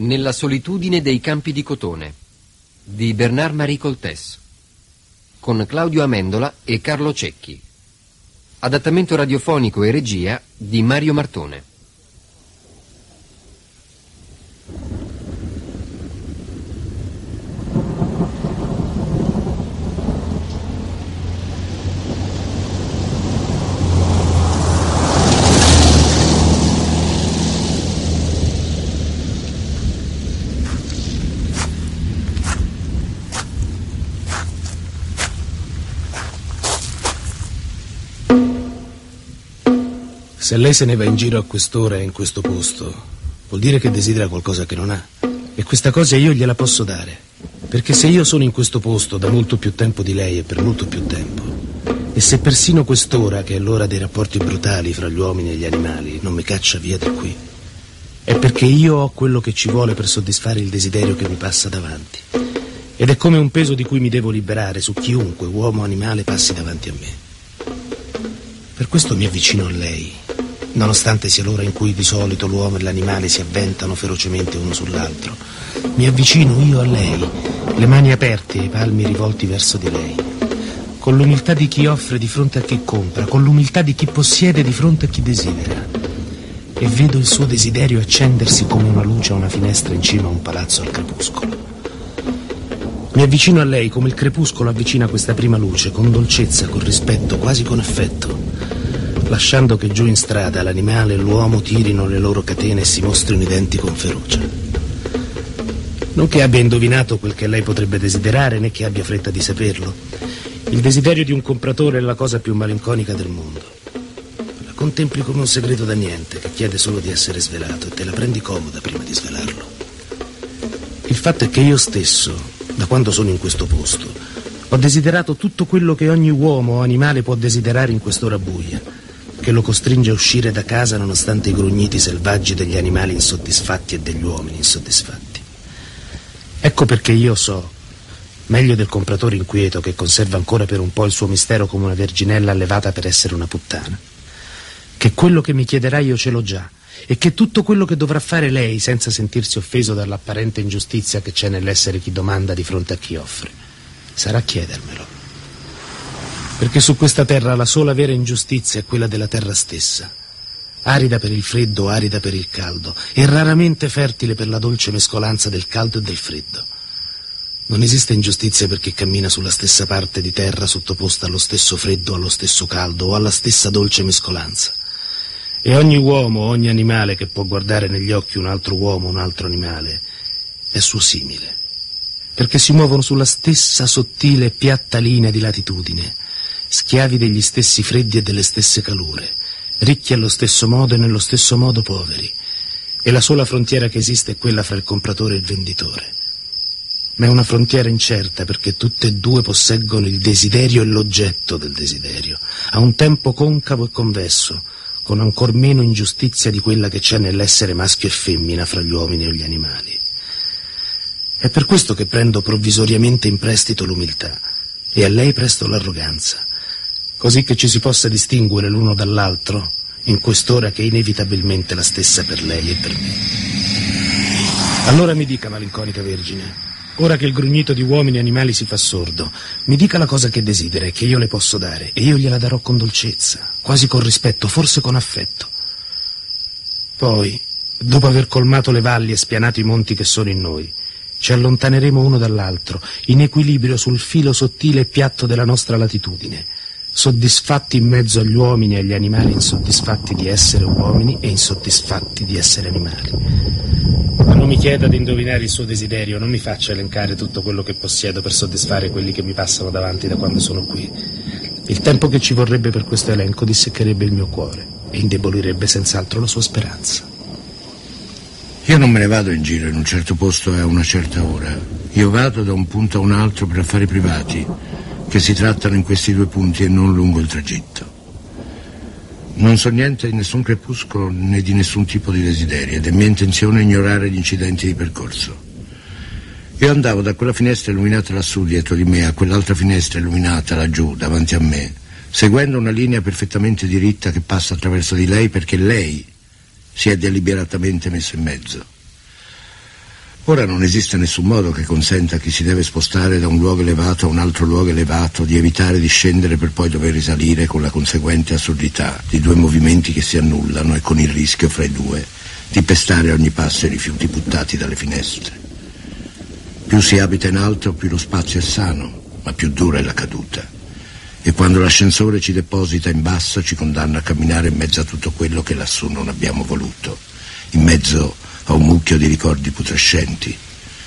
Nella solitudine dei campi di cotone di Bernard Marie Coltès con Claudio Amendola e Carlo Cecchi. Adattamento radiofonico e regia di Mario Martone. Se lei se ne va in giro a quest'ora e in questo posto, vuol dire che desidera qualcosa che non ha. E questa cosa io gliela posso dare. Perché se io sono in questo posto da molto più tempo di lei e per molto più tempo, e se persino quest'ora, che è l'ora dei rapporti brutali fra gli uomini e gli animali, non mi caccia via da qui, è perché io ho quello che ci vuole per soddisfare il desiderio che mi passa davanti. Ed è come un peso di cui mi devo liberare su chiunque, uomo o animale, passi davanti a me. Per questo mi avvicino a lei, nonostante sia l'ora in cui di solito l'uomo e l'animale si avventano ferocemente uno sull'altro. Mi avvicino io a lei, le mani aperte e i palmi rivolti verso di lei, con l'umiltà di chi offre di fronte a chi compra, con l'umiltà di chi possiede di fronte a chi desidera. E vedo il suo desiderio accendersi come una luce a una finestra in cima a un palazzo al crepuscolo. Mi avvicino a lei come il crepuscolo avvicina questa prima luce, con dolcezza, con rispetto, quasi con affetto lasciando che giù in strada l'animale e l'uomo tirino le loro catene e si mostrino i denti con ferocia. Non che abbia indovinato quel che lei potrebbe desiderare, né che abbia fretta di saperlo. Il desiderio di un compratore è la cosa più malinconica del mondo. La contempli come un segreto da niente, che chiede solo di essere svelato e te la prendi comoda prima di svelarlo. Il fatto è che io stesso, da quando sono in questo posto, ho desiderato tutto quello che ogni uomo o animale può desiderare in quest'ora buia che lo costringe a uscire da casa nonostante i grugniti selvaggi degli animali insoddisfatti e degli uomini insoddisfatti. Ecco perché io so, meglio del compratore inquieto che conserva ancora per un po' il suo mistero come una verginella allevata per essere una puttana, che quello che mi chiederà io ce l'ho già e che tutto quello che dovrà fare lei senza sentirsi offeso dall'apparente ingiustizia che c'è nell'essere chi domanda di fronte a chi offre, sarà chiedermelo perché su questa terra la sola vera ingiustizia è quella della terra stessa, arida per il freddo, arida per il caldo, e raramente fertile per la dolce mescolanza del caldo e del freddo. Non esiste ingiustizia per chi cammina sulla stessa parte di terra sottoposta allo stesso freddo, allo stesso caldo o alla stessa dolce mescolanza. E ogni uomo, ogni animale che può guardare negli occhi un altro uomo, un altro animale, è suo simile, perché si muovono sulla stessa sottile e piatta linea di latitudine, schiavi degli stessi freddi e delle stesse calure, ricchi allo stesso modo e nello stesso modo poveri, e la sola frontiera che esiste è quella fra il compratore e il venditore. Ma è una frontiera incerta perché tutte e due posseggono il desiderio e l'oggetto del desiderio, a un tempo concavo e convesso, con ancor meno ingiustizia di quella che c'è nell'essere maschio e femmina fra gli uomini e gli animali. È per questo che prendo provvisoriamente in prestito l'umiltà e a lei presto l'arroganza così che ci si possa distinguere l'uno dall'altro in quest'ora che è inevitabilmente la stessa per lei e per me. Allora mi dica, malinconica Vergine, ora che il grugnito di uomini e animali si fa sordo, mi dica la cosa che desidera e che io le posso dare, e io gliela darò con dolcezza, quasi con rispetto, forse con affetto. Poi, dopo aver colmato le valli e spianato i monti che sono in noi, ci allontaneremo uno dall'altro, in equilibrio sul filo sottile e piatto della nostra latitudine, soddisfatti in mezzo agli uomini e agli animali insoddisfatti di essere uomini e insoddisfatti di essere animali. Mi chieda di indovinare il suo desiderio, non mi faccia elencare tutto quello che possiedo per soddisfare quelli che mi passano davanti da quando sono qui. Il tempo che ci vorrebbe per questo elenco disseccherebbe il mio cuore e indebolirebbe senz'altro la sua speranza. Io non me ne vado in giro in un certo posto a una certa ora. Io vado da un punto a un altro per affari privati che si trattano in questi due punti e non lungo il tragitto. Non so niente di nessun crepuscolo né di nessun tipo di desiderio ed è mia intenzione ignorare gli incidenti di percorso. Io andavo da quella finestra illuminata lassù dietro di me a quell'altra finestra illuminata laggiù davanti a me, seguendo una linea perfettamente diritta che passa attraverso di lei perché lei si è deliberatamente messo in mezzo. Ora non esiste nessun modo che consenta a chi si deve spostare da un luogo elevato a un altro luogo elevato di evitare di scendere per poi dover risalire con la conseguente assurdità di due movimenti che si annullano e con il rischio fra i due di pestare a ogni passo i rifiuti buttati dalle finestre. Più si abita in alto, più lo spazio è sano, ma più dura è la caduta. E quando l'ascensore ci deposita in basso ci condanna a camminare in mezzo a tutto quello che lassù non abbiamo voluto, in mezzo a un mucchio di ricordi putrescenti,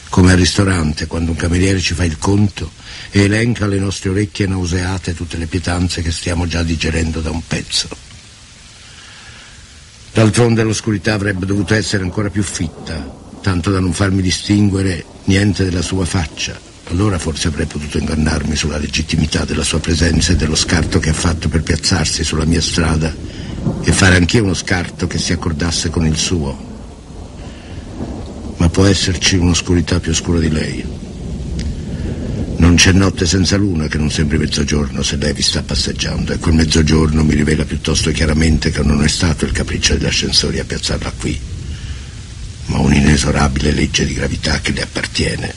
come al ristorante quando un cameriere ci fa il conto e elenca alle nostre orecchie nauseate tutte le pietanze che stiamo già digerendo da un pezzo. D'altronde l'oscurità avrebbe dovuto essere ancora più fitta, tanto da non farmi distinguere niente della sua faccia. Allora forse avrei potuto ingannarmi sulla legittimità della sua presenza e dello scarto che ha fatto per piazzarsi sulla mia strada e fare anch'io uno scarto che si accordasse con il suo, può esserci un'oscurità più oscura di lei. Non c'è notte senza luna che non sembri mezzogiorno se lei vi sta passeggiando e quel mezzogiorno mi rivela piuttosto chiaramente che non è stato il capriccio degli ascensori a piazzarla qui, ma un'inesorabile legge di gravità che le appartiene,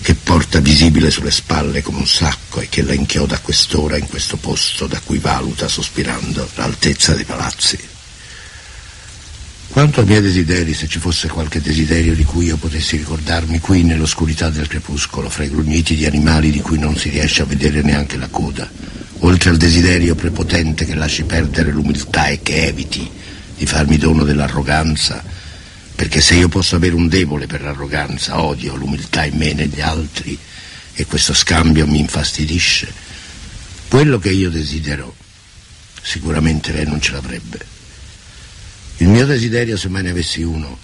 che porta visibile sulle spalle come un sacco e che la inchioda a quest'ora in questo posto da cui valuta sospirando l'altezza dei palazzi. Quanto ai miei desideri, se ci fosse qualche desiderio di cui io potessi ricordarmi qui nell'oscurità del crepuscolo, fra i grugniti di animali di cui non si riesce a vedere neanche la coda, oltre al desiderio prepotente che lasci perdere l'umiltà e che eviti di farmi dono dell'arroganza, perché se io posso avere un debole per l'arroganza, odio l'umiltà in me e negli altri, e questo scambio mi infastidisce, quello che io desidero, sicuramente lei non ce l'avrebbe. Il mio desiderio, se mai ne avessi uno,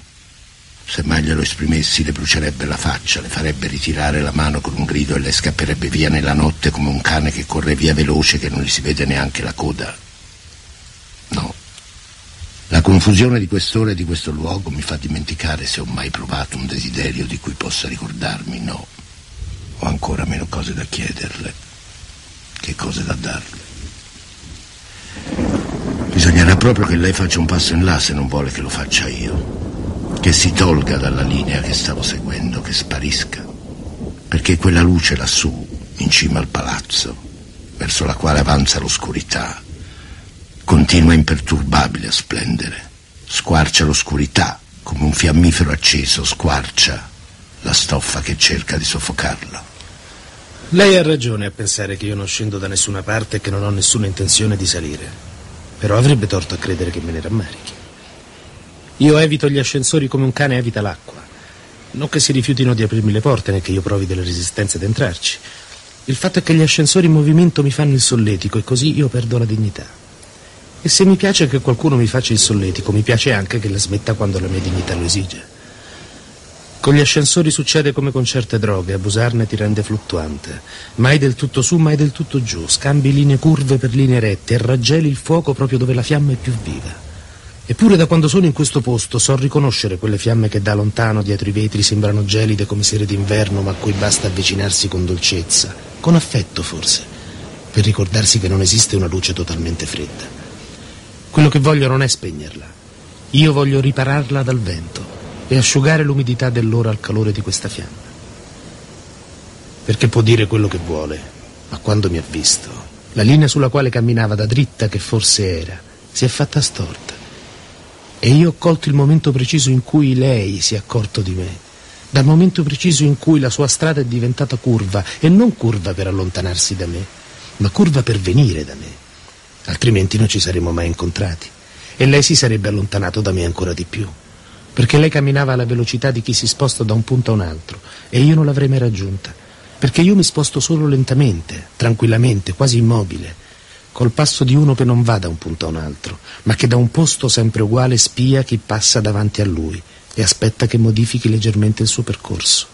se mai glielo esprimessi, le brucierebbe la faccia, le farebbe ritirare la mano con un grido e le scapperebbe via nella notte come un cane che corre via veloce che non gli si vede neanche la coda. No. La confusione di quest'ora e di questo luogo mi fa dimenticare se ho mai provato un desiderio di cui possa ricordarmi, no. Ho ancora meno cose da chiederle che cose da darle. Bisognerà proprio che lei faccia un passo in là se non vuole che lo faccia io. Che si tolga dalla linea che stavo seguendo, che sparisca. Perché quella luce lassù, in cima al palazzo, verso la quale avanza l'oscurità, continua imperturbabile a splendere. Squarcia l'oscurità come un fiammifero acceso squarcia la stoffa che cerca di soffocarla. Lei ha ragione a pensare che io non scendo da nessuna parte e che non ho nessuna intenzione di salire. Però avrebbe torto a credere che me ne rammarichi. Io evito gli ascensori come un cane evita l'acqua. Non che si rifiutino di aprirmi le porte né che io provi delle resistenze ad entrarci. Il fatto è che gli ascensori in movimento mi fanno il solletico e così io perdo la dignità. E se mi piace che qualcuno mi faccia il solletico, mi piace anche che la smetta quando la mia dignità lo esige. Con gli ascensori succede come con certe droghe, abusarne ti rende fluttuante. Mai del tutto su, mai del tutto giù, scambi linee curve per linee rette e raggeli il fuoco proprio dove la fiamma è più viva. Eppure da quando sono in questo posto so riconoscere quelle fiamme che da lontano dietro i vetri sembrano gelide come sere d'inverno ma a cui basta avvicinarsi con dolcezza, con affetto forse, per ricordarsi che non esiste una luce totalmente fredda. Quello che voglio non è spegnerla, io voglio ripararla dal vento e asciugare l'umidità dell'ora al calore di questa fiamma. Perché può dire quello che vuole, ma quando mi ha visto, la linea sulla quale camminava da dritta che forse era, si è fatta storta. E io ho colto il momento preciso in cui lei si è accorto di me, dal momento preciso in cui la sua strada è diventata curva, e non curva per allontanarsi da me, ma curva per venire da me. Altrimenti non ci saremmo mai incontrati, e lei si sarebbe allontanato da me ancora di più perché lei camminava alla velocità di chi si sposta da un punto a un altro e io non l'avrei mai raggiunta, perché io mi sposto solo lentamente, tranquillamente, quasi immobile, col passo di uno che non va da un punto a un altro, ma che da un posto sempre uguale spia chi passa davanti a lui e aspetta che modifichi leggermente il suo percorso.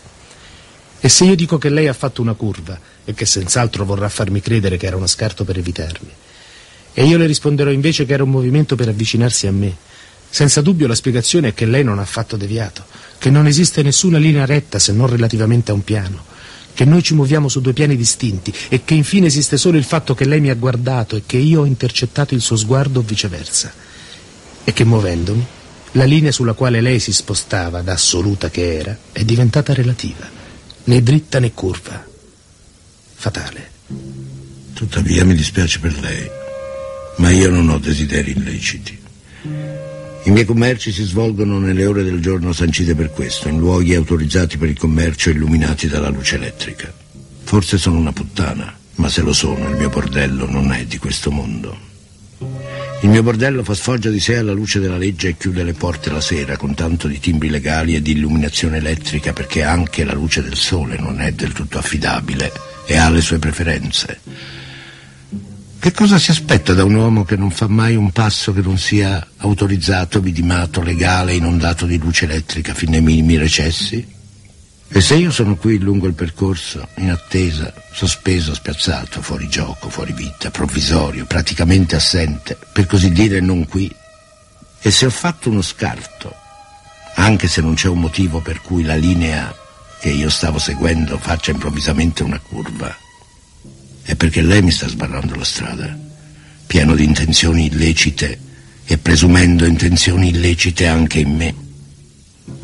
E se io dico che lei ha fatto una curva e che senz'altro vorrà farmi credere che era uno scarto per evitarmi, e io le risponderò invece che era un movimento per avvicinarsi a me, senza dubbio la spiegazione è che lei non ha affatto deviato, che non esiste nessuna linea retta se non relativamente a un piano, che noi ci muoviamo su due piani distinti e che infine esiste solo il fatto che lei mi ha guardato e che io ho intercettato il suo sguardo o viceversa. E che muovendomi, La linea sulla quale lei si spostava, da assoluta che era, è diventata relativa, né dritta né curva. Fatale. Tuttavia mi dispiace per lei, ma io non ho desideri illeciti. I miei commerci si svolgono nelle ore del giorno sancite per questo, in luoghi autorizzati per il commercio illuminati dalla luce elettrica. Forse sono una puttana, ma se lo sono, il mio bordello non è di questo mondo. Il mio bordello fa sfoggia di sé alla luce della legge e chiude le porte la sera con tanto di timbri legali e di illuminazione elettrica perché anche la luce del sole non è del tutto affidabile e ha le sue preferenze. Che cosa si aspetta da un uomo che non fa mai un passo che non sia autorizzato, vidimato, legale, inondato di luce elettrica fin nei minimi recessi? E se io sono qui lungo il percorso, in attesa, sospeso, spiazzato, fuori gioco, fuori vita, provvisorio, praticamente assente, per così dire non qui, e se ho fatto uno scarto, anche se non c'è un motivo per cui la linea che io stavo seguendo faccia improvvisamente una curva, è perché lei mi sta sbarrando la strada, pieno di intenzioni illecite e presumendo intenzioni illecite anche in me.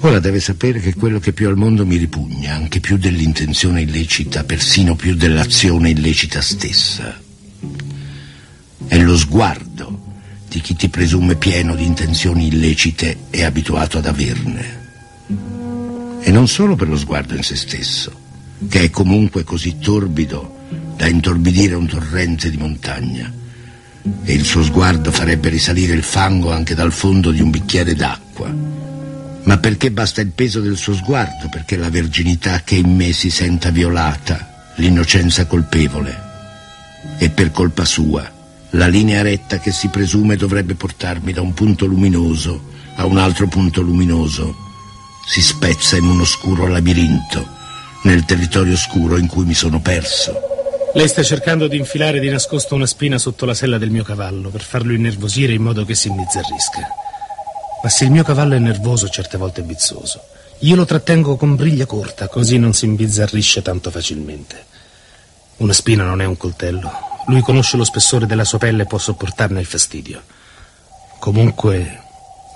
Ora deve sapere che quello che più al mondo mi ripugna, anche più dell'intenzione illecita, persino più dell'azione illecita stessa, è lo sguardo di chi ti presume pieno di intenzioni illecite e abituato ad averne. E non solo per lo sguardo in se stesso, che è comunque così torbido da intorbidire un torrente di montagna, e il suo sguardo farebbe risalire il fango anche dal fondo di un bicchiere d'acqua ma perché basta il peso del suo sguardo, perché la verginità che in me si senta violata, l'innocenza colpevole. E per colpa sua, la linea retta che si presume dovrebbe portarmi da un punto luminoso a un altro punto luminoso, si spezza in un oscuro labirinto, nel territorio oscuro in cui mi sono perso. Lei sta cercando di infilare di nascosto una spina sotto la sella del mio cavallo per farlo innervosire in modo che si imbizzarrisca. Ma se il mio cavallo è nervoso, certe volte è bizzoso. Io lo trattengo con briglia corta, così non si imbizzarrisce tanto facilmente. Una spina non è un coltello. Lui conosce lo spessore della sua pelle e può sopportarne il fastidio. Comunque,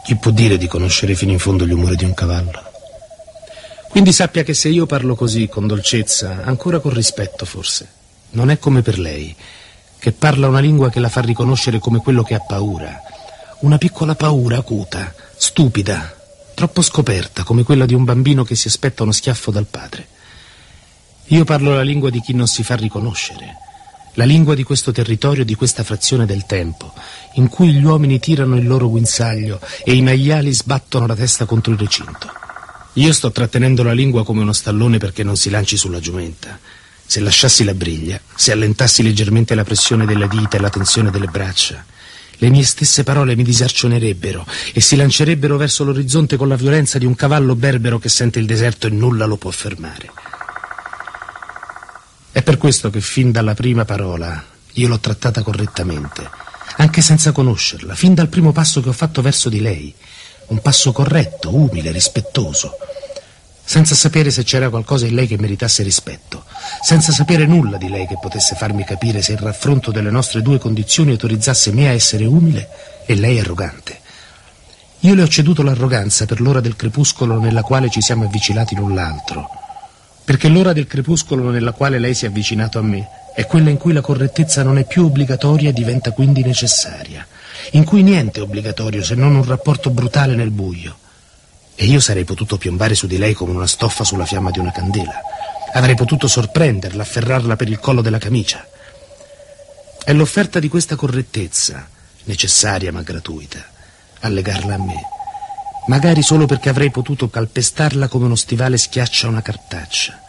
chi può dire di conoscere fino in fondo gli umori di un cavallo? Quindi sappia che se io parlo così, con dolcezza, ancora con rispetto forse, non è come per lei, che parla una lingua che la fa riconoscere come quello che ha paura, una piccola paura acuta, stupida, troppo scoperta, come quella di un bambino che si aspetta uno schiaffo dal padre. Io parlo la lingua di chi non si fa riconoscere, la lingua di questo territorio, di questa frazione del tempo, in cui gli uomini tirano il loro guinzaglio e i maiali sbattono la testa contro il recinto. Io sto trattenendo la lingua come uno stallone perché non si lanci sulla giumenta. Se lasciassi la briglia, se allentassi leggermente la pressione delle dita e la tensione delle braccia, le mie stesse parole mi disarcionerebbero e si lancerebbero verso l'orizzonte con la violenza di un cavallo berbero che sente il deserto e nulla lo può fermare. È per questo che fin dalla prima parola io l'ho trattata correttamente, anche senza conoscerla, fin dal primo passo che ho fatto verso di lei, un passo corretto, umile, rispettoso senza sapere se c'era qualcosa in lei che meritasse rispetto, senza sapere nulla di lei che potesse farmi capire se il raffronto delle nostre due condizioni autorizzasse me a essere umile e lei arrogante. Io le ho ceduto l'arroganza per l'ora del crepuscolo nella quale ci siamo avvicinati l'un l'altro, perché l'ora del crepuscolo nella quale lei si è avvicinato a me è quella in cui la correttezza non è più obbligatoria e diventa quindi necessaria, in cui niente è obbligatorio se non un rapporto brutale nel buio e io sarei potuto piombare su di lei come una stoffa sulla fiamma di una candela. Avrei potuto sorprenderla, afferrarla per il collo della camicia. È l'offerta di questa correttezza, necessaria ma gratuita, a legarla a me. Magari solo perché avrei potuto calpestarla come uno stivale schiaccia una cartaccia.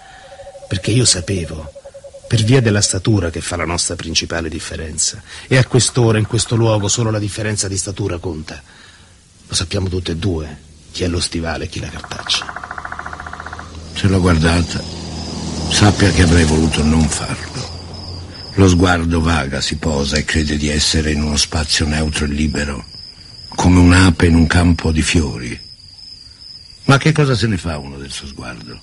Perché io sapevo, per via della statura che fa la nostra principale differenza, e a quest'ora, in questo luogo, solo la differenza di statura conta. Lo sappiamo tutte e due, chi è lo stivale e chi la cartaccia. Se l'ho guardata, sappia che avrei voluto non farlo. Lo sguardo vaga si posa e crede di essere in uno spazio neutro e libero, come un'ape in un campo di fiori. Ma che cosa se ne fa uno del suo sguardo?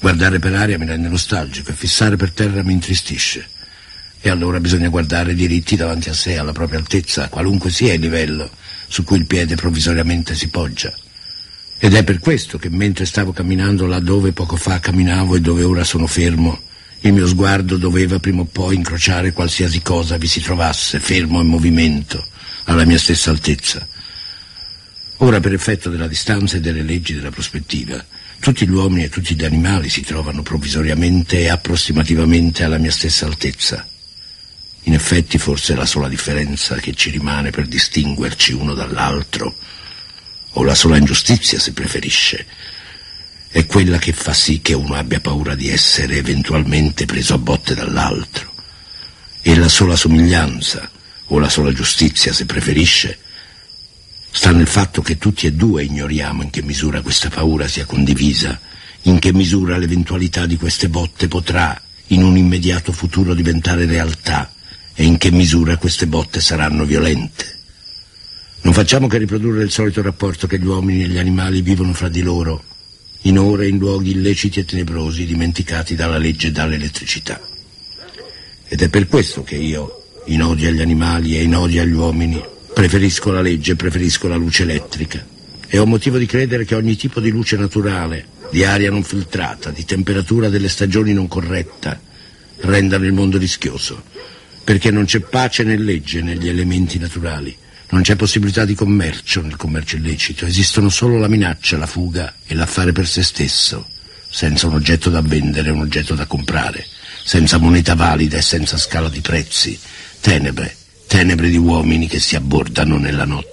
Guardare per aria mi rende nostalgico e fissare per terra mi intristisce. E allora bisogna guardare diritti davanti a sé, alla propria altezza, qualunque sia il livello, su cui il piede provvisoriamente si poggia. Ed è per questo che mentre stavo camminando là dove poco fa camminavo e dove ora sono fermo, il mio sguardo doveva prima o poi incrociare qualsiasi cosa vi si trovasse, fermo in movimento, alla mia stessa altezza. Ora, per effetto della distanza e delle leggi della prospettiva, tutti gli uomini e tutti gli animali si trovano provvisoriamente e approssimativamente alla mia stessa altezza. In effetti forse la sola differenza che ci rimane per distinguerci uno dall'altro, o la sola ingiustizia se preferisce, è quella che fa sì che uno abbia paura di essere eventualmente preso a botte dall'altro. E la sola somiglianza, o la sola giustizia se preferisce, sta nel fatto che tutti e due ignoriamo in che misura questa paura sia condivisa, in che misura l'eventualità di queste botte potrà in un immediato futuro diventare realtà e in che misura queste botte saranno violente. Non facciamo che riprodurre il solito rapporto che gli uomini e gli animali vivono fra di loro, in ore e in luoghi illeciti e tenebrosi, dimenticati dalla legge e dall'elettricità. Ed è per questo che io, in odio agli animali e in odio agli uomini, preferisco la legge, preferisco la luce elettrica. E ho motivo di credere che ogni tipo di luce naturale, di aria non filtrata, di temperatura delle stagioni non corretta, rendano il mondo rischioso perché non c'è pace né legge negli elementi naturali, non c'è possibilità di commercio nel commercio illecito, esistono solo la minaccia, la fuga e l'affare per se stesso, senza un oggetto da vendere un oggetto da comprare, senza moneta valida e senza scala di prezzi, tenebre, tenebre di uomini che si abbordano nella notte.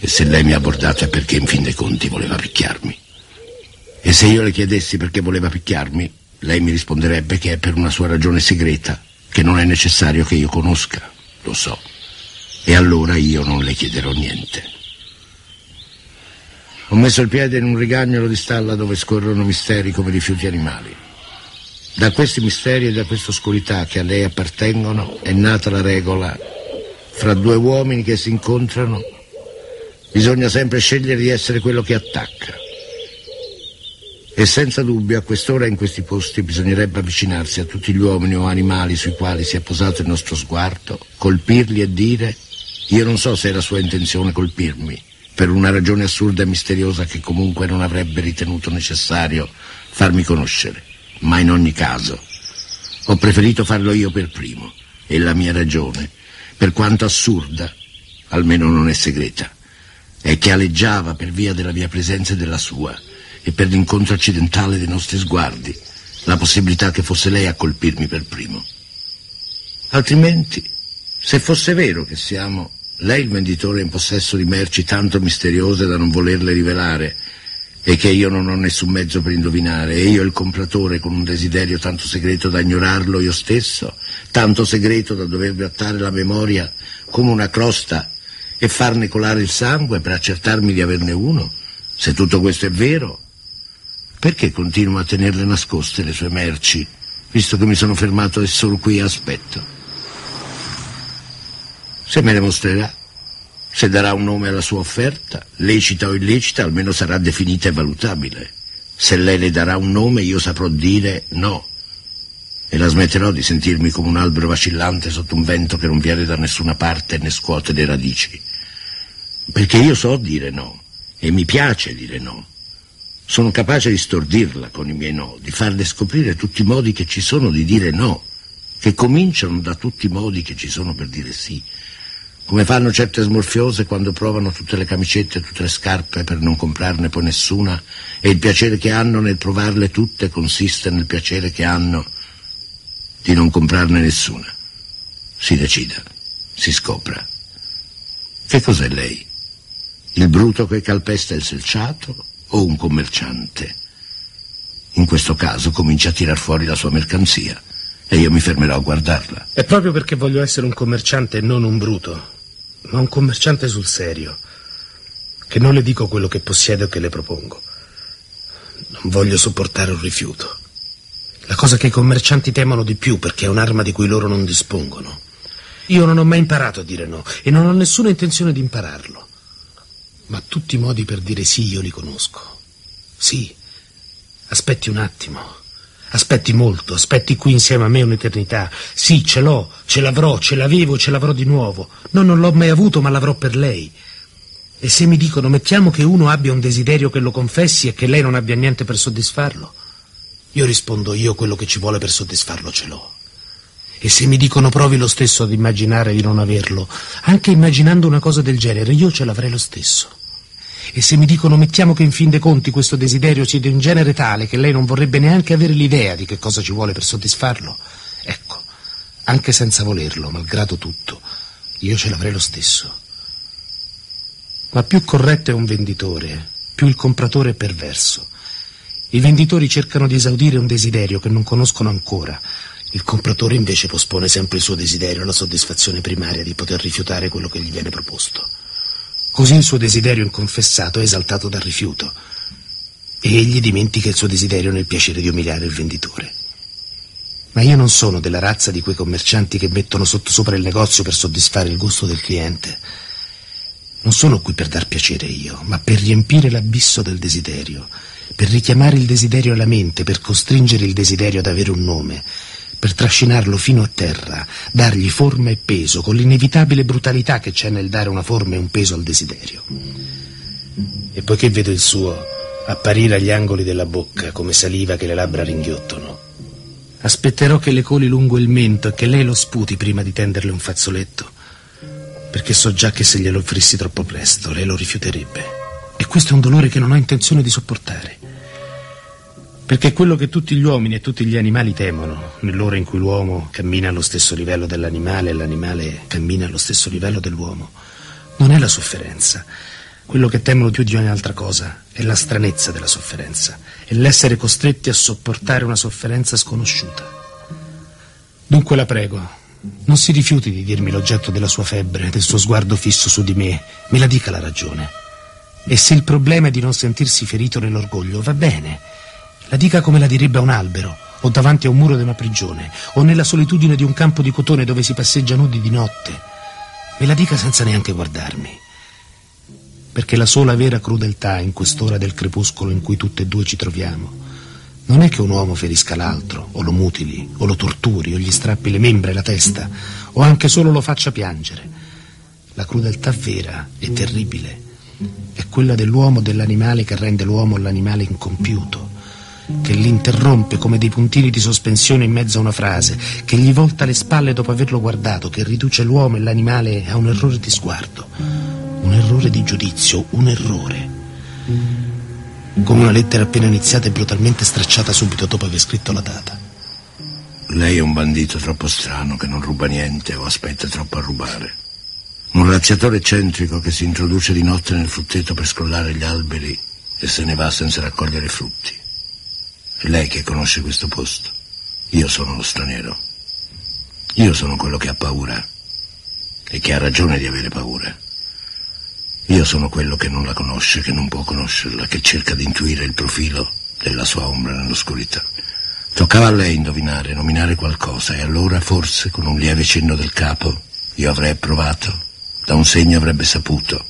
E se lei mi ha abbordato è perché in fin dei conti voleva picchiarmi. E se io le chiedessi perché voleva picchiarmi, lei mi risponderebbe che è per una sua ragione segreta, che non è necessario che io conosca, lo so. E allora io non le chiederò niente. Ho messo il piede in un rigagnolo di stalla dove scorrono misteri come rifiuti animali. Da questi misteri e da questa oscurità che a lei appartengono è nata la regola fra due uomini che si incontrano bisogna sempre scegliere di essere quello che attacca. E senza dubbio a quest'ora in questi posti bisognerebbe avvicinarsi a tutti gli uomini o animali sui quali si è posato il nostro sguardo, colpirli e dire io non so se era sua intenzione colpirmi, per una ragione assurda e misteriosa che comunque non avrebbe ritenuto necessario farmi conoscere, ma in ogni caso ho preferito farlo io per primo e la mia ragione, per quanto assurda, almeno non è segreta, è che aleggiava per via della mia presenza e della sua e per l'incontro accidentale dei nostri sguardi, la possibilità che fosse lei a colpirmi per primo. Altrimenti, se fosse vero che siamo lei il venditore in possesso di merci tanto misteriose da non volerle rivelare e che io non ho nessun mezzo per indovinare, e io il compratore con un desiderio tanto segreto da ignorarlo io stesso, tanto segreto da dover grattare la memoria come una crosta e farne colare il sangue per accertarmi di averne uno, se tutto questo è vero, perché continua a tenerle nascoste le sue merci, visto che mi sono fermato e solo qui aspetto? Se me le mostrerà, se darà un nome alla sua offerta, lecita o illecita, almeno sarà definita e valutabile. Se lei le darà un nome, io saprò dire no. E la smetterò di sentirmi come un albero vacillante sotto un vento che non viene da nessuna parte né scuote le radici. Perché io so dire no, e mi piace dire no. Sono capace di stordirla con i miei no, di farle scoprire tutti i modi che ci sono di dire no, che cominciano da tutti i modi che ci sono per dire sì, come fanno certe smorfiose quando provano tutte le camicette e tutte le scarpe per non comprarne poi nessuna, e il piacere che hanno nel provarle tutte consiste nel piacere che hanno di non comprarne nessuna. Si decida, si scopra. Che cos'è lei? Il bruto che calpesta il selciato o un commerciante. In questo caso comincia a tirar fuori la sua mercanzia e io mi fermerò a guardarla. È proprio perché voglio essere un commerciante e non un bruto, ma un commerciante sul serio, che non le dico quello che possiedo e che le propongo. Non voglio sopportare un rifiuto. La cosa che i commercianti temono di più perché è un'arma di cui loro non dispongono. Io non ho mai imparato a dire no e non ho nessuna intenzione di impararlo. Ma tutti i modi per dire sì io li conosco. Sì. Aspetti un attimo. Aspetti molto, aspetti qui insieme a me un'eternità. Sì, ce l'ho, ce l'avrò, ce l'avevo, ce l'avrò di nuovo. No, non l'ho mai avuto, ma l'avrò per lei. E se mi dicono, mettiamo che uno abbia un desiderio che lo confessi e che lei non abbia niente per soddisfarlo, io rispondo, io quello che ci vuole per soddisfarlo ce l'ho. E se mi dicono provi lo stesso ad immaginare di non averlo, anche immaginando una cosa del genere, io ce l'avrei lo stesso. E se mi dicono mettiamo che in fin dei conti questo desiderio sia di un genere tale che lei non vorrebbe neanche avere l'idea di che cosa ci vuole per soddisfarlo, ecco, anche senza volerlo, malgrado tutto, io ce l'avrei lo stesso. Ma più corretto è un venditore, più il compratore è perverso. I venditori cercano di esaudire un desiderio che non conoscono ancora. Il compratore invece pospone sempre il suo desiderio alla soddisfazione primaria di poter rifiutare quello che gli viene proposto. Così il suo desiderio inconfessato è esaltato dal rifiuto e egli dimentica il suo desiderio nel piacere di umiliare il venditore. Ma io non sono della razza di quei commercianti che mettono sottosopra il negozio per soddisfare il gusto del cliente. Non sono qui per dar piacere io, ma per riempire l'abisso del desiderio, per richiamare il desiderio alla mente, per costringere il desiderio ad avere un nome, per trascinarlo fino a terra, dargli forma e peso, con l'inevitabile brutalità che c'è nel dare una forma e un peso al desiderio. E poiché vedo il suo apparire agli angoli della bocca come saliva che le labbra ringhiottono, aspetterò che le coli lungo il mento e che lei lo sputi prima di tenderle un fazzoletto, perché so già che se glielo offrissi troppo presto lei lo rifiuterebbe. E questo è un dolore che non ho intenzione di sopportare. Perché quello che tutti gli uomini e tutti gli animali temono, nell'ora in cui l'uomo cammina allo stesso livello dell'animale e l'animale cammina allo stesso livello dell'uomo, non è la sofferenza. Quello che temono più di ogni altra cosa è la stranezza della sofferenza, è l'essere costretti a sopportare una sofferenza sconosciuta. Dunque la prego, non si rifiuti di dirmi l'oggetto della sua febbre, del suo sguardo fisso su di me, me la dica la ragione. E se il problema è di non sentirsi ferito nell'orgoglio, va bene. La dica come la direbbe a un albero, o davanti a un muro di una prigione, o nella solitudine di un campo di cotone dove si passeggia nudi di notte. Me la dica senza neanche guardarmi. Perché la sola vera crudeltà in quest'ora del crepuscolo in cui tutte e due ci troviamo non è che un uomo ferisca l'altro, o lo mutili, o lo torturi, o gli strappi le membra e la testa, o anche solo lo faccia piangere. La crudeltà vera e terribile è quella dell'uomo o dell'animale che rende l'uomo l'animale incompiuto che l'interrompe come dei puntini di sospensione in mezzo a una frase, che gli volta le spalle dopo averlo guardato, che riduce l'uomo e l'animale a un errore di sguardo, un errore di giudizio, un errore. Come una lettera appena iniziata e brutalmente stracciata subito dopo aver scritto la data. Lei è un bandito troppo strano che non ruba niente o aspetta troppo a rubare. Un razziatore eccentrico che si introduce di notte nel frutteto per scrollare gli alberi e se ne va senza raccogliere frutti. È lei che conosce questo posto. Io sono lo straniero. Io sono quello che ha paura e che ha ragione di avere paura. Io sono quello che non la conosce, che non può conoscerla, che cerca di intuire il profilo della sua ombra nell'oscurità. Toccava a lei indovinare, nominare qualcosa, e allora forse con un lieve cenno del capo io avrei provato, da un segno avrebbe saputo.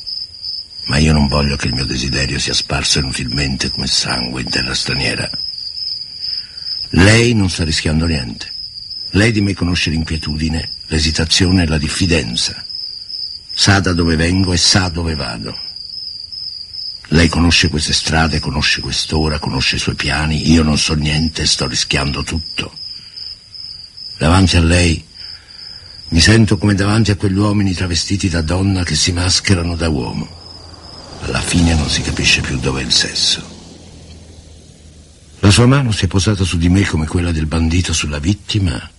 Ma io non voglio che il mio desiderio sia sparso inutilmente come sangue in terra straniera. Lei non sta rischiando niente. Lei di me conosce l'inquietudine, l'esitazione e la diffidenza. Sa da dove vengo e sa dove vado. Lei conosce queste strade, conosce quest'ora, conosce i suoi piani. Io non so niente sto rischiando tutto. Davanti a lei mi sento come davanti a quegli uomini travestiti da donna che si mascherano da uomo. Alla fine non si capisce più dove è il sesso. La sua mano si è posata su di me come quella del bandito sulla vittima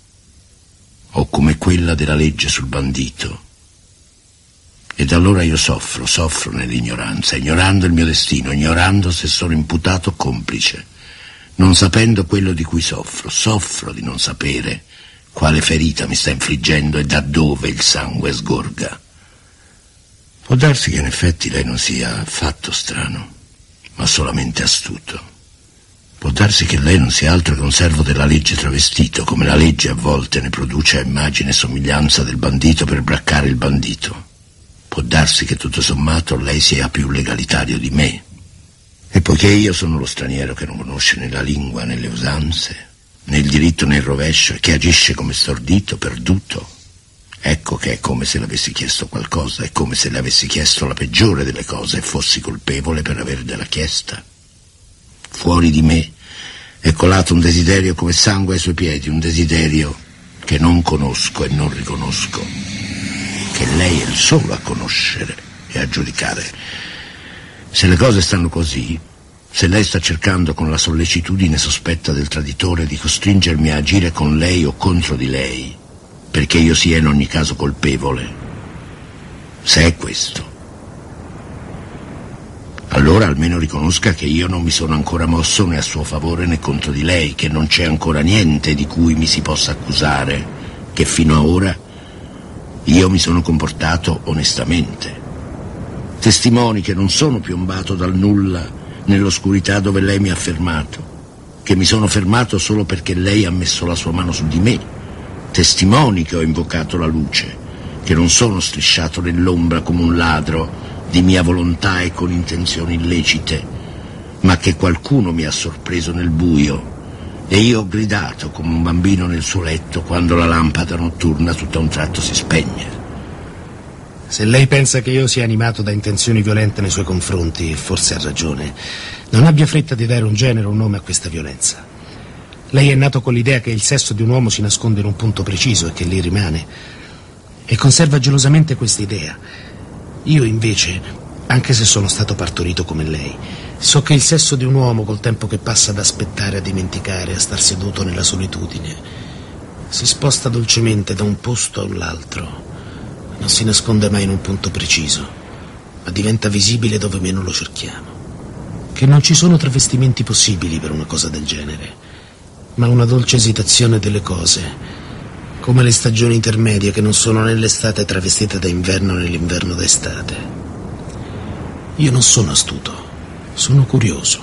o come quella della legge sul bandito. Ed allora io soffro, soffro nell'ignoranza, ignorando il mio destino, ignorando se sono imputato o complice, non sapendo quello di cui soffro, soffro di non sapere quale ferita mi sta infliggendo e da dove il sangue sgorga. Può darsi che in effetti lei non sia affatto strano, ma solamente astuto. Può darsi che lei non sia altro che un servo della legge travestito, come la legge a volte ne produce a immagine e somiglianza del bandito per braccare il bandito. Può darsi che tutto sommato lei sia più legalitario di me. E poiché io sono lo straniero che non conosce né la lingua né le usanze, né il diritto né il rovescio, e che agisce come stordito, perduto. Ecco che è come se le avessi chiesto qualcosa, è come se le avessi chiesto la peggiore delle cose e fossi colpevole per avergliela chiesta. Fuori di me è colato un desiderio come sangue ai suoi piedi, un desiderio che non conosco e non riconosco, che lei è il solo a conoscere e a giudicare. Se le cose stanno così, se lei sta cercando con la sollecitudine sospetta del traditore di costringermi a agire con lei o contro di lei, perché io sia in ogni caso colpevole. Se è questo, allora almeno riconosca che io non mi sono ancora mosso né a suo favore né contro di lei, che non c'è ancora niente di cui mi si possa accusare, che fino ad ora io mi sono comportato onestamente. Testimoni che non sono piombato dal nulla nell'oscurità dove lei mi ha fermato, che mi sono fermato solo perché lei ha messo la sua mano su di me testimoni che ho invocato la luce, che non sono strisciato nell'ombra come un ladro di mia volontà e con intenzioni illecite, ma che qualcuno mi ha sorpreso nel buio e io ho gridato come un bambino nel suo letto quando la lampada notturna tutto a un tratto si spegne. Se lei pensa che io sia animato da intenzioni violente nei suoi confronti, forse ha ragione, non abbia fretta di dare un genere o un nome a questa violenza. Lei è nato con l'idea che il sesso di un uomo si nasconde in un punto preciso e che lì rimane. E conserva gelosamente questa idea. Io invece, anche se sono stato partorito come lei, so che il sesso di un uomo col tempo che passa ad aspettare, a dimenticare, a star seduto nella solitudine, si sposta dolcemente da un posto all'altro. Non si nasconde mai in un punto preciso, ma diventa visibile dove meno lo cerchiamo. Che non ci sono travestimenti possibili per una cosa del genere ma una dolce esitazione delle cose, come le stagioni intermedie che non sono né l'estate travestita da inverno né l'inverno da estate. Io non sono astuto, sono curioso.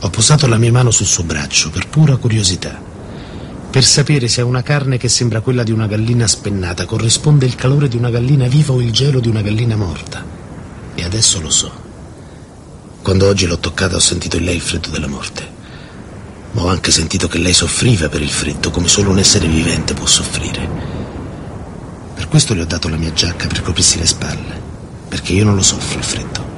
Ho posato la mia mano sul suo braccio per pura curiosità, per sapere se a una carne che sembra quella di una gallina spennata corrisponde il calore di una gallina viva o il gelo di una gallina morta. E adesso lo so. Quando oggi l'ho toccata ho sentito in lei il freddo della morte ma ho anche sentito che lei soffriva per il freddo, come solo un essere vivente può soffrire. Per questo le ho dato la mia giacca per coprirsi le spalle, perché io non lo soffro il freddo.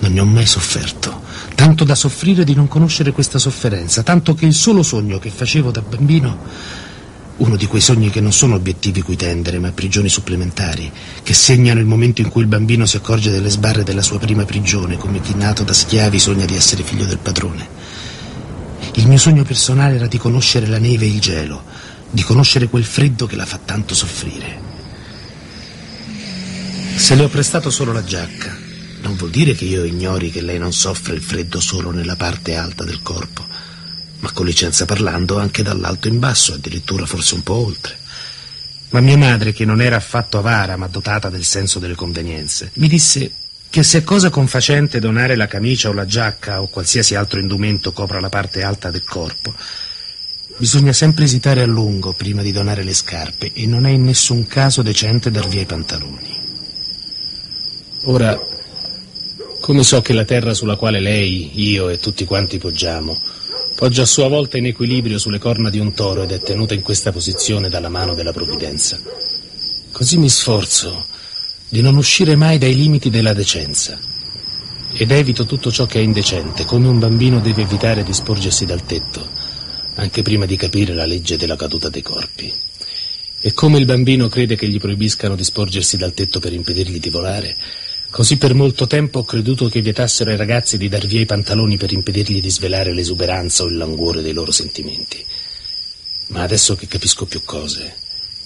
Non ne ho mai sofferto, tanto da soffrire di non conoscere questa sofferenza, tanto che il solo sogno che facevo da bambino, uno di quei sogni che non sono obiettivi cui tendere, ma prigioni supplementari, che segnano il momento in cui il bambino si accorge delle sbarre della sua prima prigione, come chi nato da schiavi sogna di essere figlio del padrone. Il mio sogno personale era di conoscere la neve e il gelo, di conoscere quel freddo che la fa tanto soffrire. Se le ho prestato solo la giacca, non vuol dire che io ignori che lei non soffre il freddo solo nella parte alta del corpo, ma con licenza parlando anche dall'alto in basso, addirittura forse un po' oltre. Ma mia madre, che non era affatto avara, ma dotata del senso delle convenienze, mi disse che se è cosa confacente donare la camicia o la giacca o qualsiasi altro indumento copra la parte alta del corpo, bisogna sempre esitare a lungo prima di donare le scarpe e non è in nessun caso decente dar via i pantaloni. Ora, come so che la terra sulla quale lei, io e tutti quanti poggiamo, poggia a sua volta in equilibrio sulle corna di un toro ed è tenuta in questa posizione dalla mano della provvidenza, così mi sforzo di non uscire mai dai limiti della decenza. Ed evito tutto ciò che è indecente, come un bambino deve evitare di sporgersi dal tetto, anche prima di capire la legge della caduta dei corpi. E come il bambino crede che gli proibiscano di sporgersi dal tetto per impedirgli di volare, così per molto tempo ho creduto che vietassero ai ragazzi di dar via i pantaloni per impedirgli di svelare l'esuberanza o il languore dei loro sentimenti. Ma adesso che capisco più cose,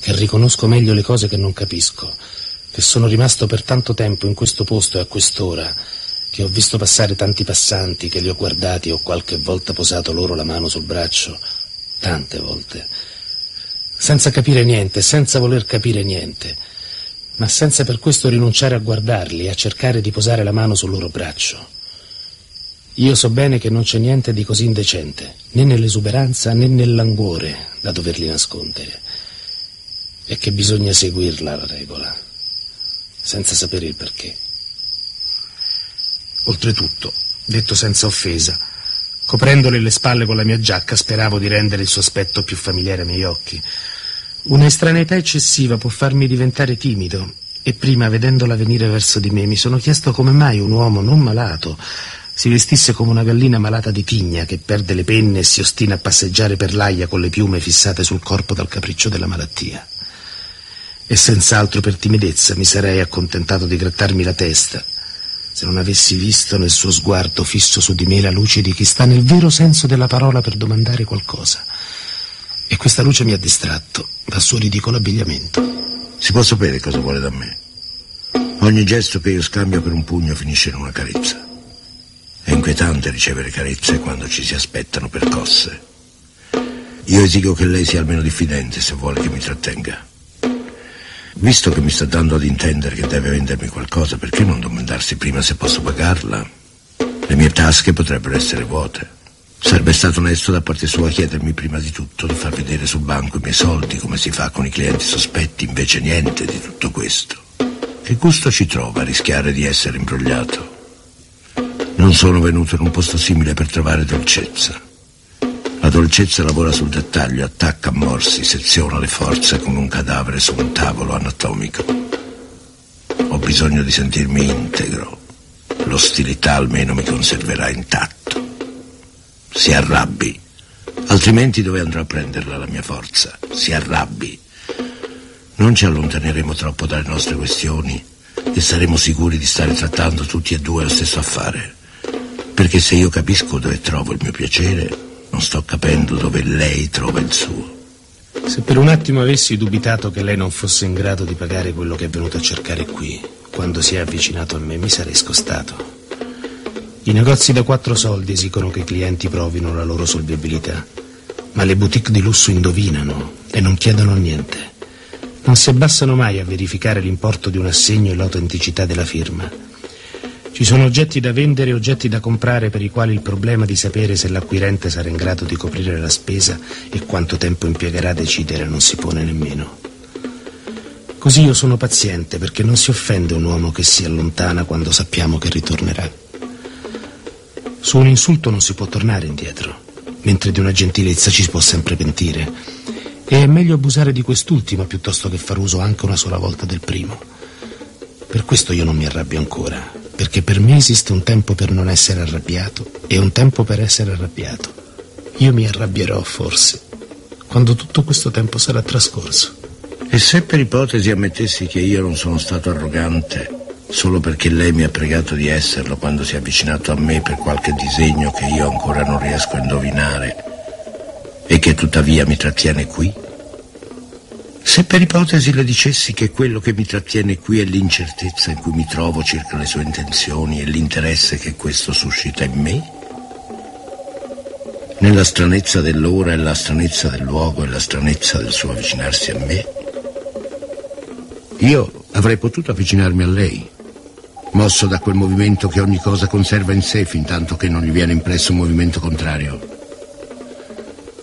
che riconosco meglio le cose che non capisco, che sono rimasto per tanto tempo in questo posto e a quest'ora, che ho visto passare tanti passanti, che li ho guardati e ho qualche volta posato loro la mano sul braccio, tante volte, senza capire niente, senza voler capire niente, ma senza per questo rinunciare a guardarli e a cercare di posare la mano sul loro braccio. Io so bene che non c'è niente di così indecente, né nell'esuberanza né nel languore da doverli nascondere, e che bisogna seguirla la regola senza sapere il perché. Oltretutto, detto senza offesa, Coprendole le spalle con la mia giacca speravo di rendere il suo aspetto più familiare ai miei occhi. Una estraneità eccessiva può farmi diventare timido e prima, vedendola venire verso di me, mi sono chiesto come mai un uomo non malato si vestisse come una gallina malata di tigna che perde le penne e si ostina a passeggiare per l'aia con le piume fissate sul corpo dal capriccio della malattia. E senz'altro per timidezza mi sarei accontentato di grattarmi la testa se non avessi visto nel suo sguardo fisso su di me la luce di chi sta nel vero senso della parola per domandare qualcosa. E questa luce mi ha distratto dal suo ridicolo abbigliamento. Si può sapere cosa vuole da me? Ogni gesto che io scambio per un pugno finisce in una carezza. È inquietante ricevere carezze quando ci si aspettano percosse. Io esigo che lei sia almeno diffidente se vuole che mi trattenga. Visto che mi sta dando ad intendere che deve vendermi qualcosa, perché non domandarsi prima se posso pagarla? Le mie tasche potrebbero essere vuote. Sarebbe stato onesto da parte sua chiedermi prima di tutto di far vedere sul banco i miei soldi, come si fa con i clienti sospetti, invece niente di tutto questo. Che gusto ci trova a rischiare di essere imbrogliato? Non sono venuto in un posto simile per trovare dolcezza. La dolcezza lavora sul dettaglio, attacca a morsi, seziona le forze come un cadavere su un tavolo anatomico. Ho bisogno di sentirmi integro. L'ostilità almeno mi conserverà intatto. Si arrabbi, altrimenti dove andrò a prenderla la mia forza? Si arrabbi. Non ci allontaneremo troppo dalle nostre questioni e saremo sicuri di stare trattando tutti e due lo stesso affare. Perché se io capisco dove trovo il mio piacere, non sto capendo dove lei trova il suo. Se per un attimo avessi dubitato che lei non fosse in grado di pagare quello che è venuto a cercare qui, quando si è avvicinato a me, mi sarei scostato. I negozi da quattro soldi esigono che i clienti provino la loro solvibilità, ma le boutique di lusso indovinano e non chiedono niente. Non si abbassano mai a verificare l'importo di un assegno e l'autenticità della firma. Ci sono oggetti da vendere e oggetti da comprare per i quali il problema di sapere se l'acquirente sarà in grado di coprire la spesa e quanto tempo impiegherà a decidere non si pone nemmeno. Così io sono paziente perché non si offende un uomo che si allontana quando sappiamo che ritornerà. Su un insulto non si può tornare indietro, mentre di una gentilezza ci si può sempre pentire. E è meglio abusare di quest'ultima piuttosto che far uso anche una sola volta del primo. Per questo io non mi arrabbio ancora, perché per me esiste un tempo per non essere arrabbiato e un tempo per essere arrabbiato. Io mi arrabbierò, forse, quando tutto questo tempo sarà trascorso. E se per ipotesi ammettessi che io non sono stato arrogante solo perché lei mi ha pregato di esserlo quando si è avvicinato a me per qualche disegno che io ancora non riesco a indovinare e che tuttavia mi trattiene qui? Se per ipotesi le dicessi che quello che mi trattiene qui è l'incertezza in cui mi trovo circa le sue intenzioni e l'interesse che questo suscita in me? Nella stranezza dell'ora e la stranezza del luogo e la stranezza del suo avvicinarsi a me? Io avrei potuto avvicinarmi a lei, mosso da quel movimento che ogni cosa conserva in sé fin tanto che non gli viene impresso un movimento contrario.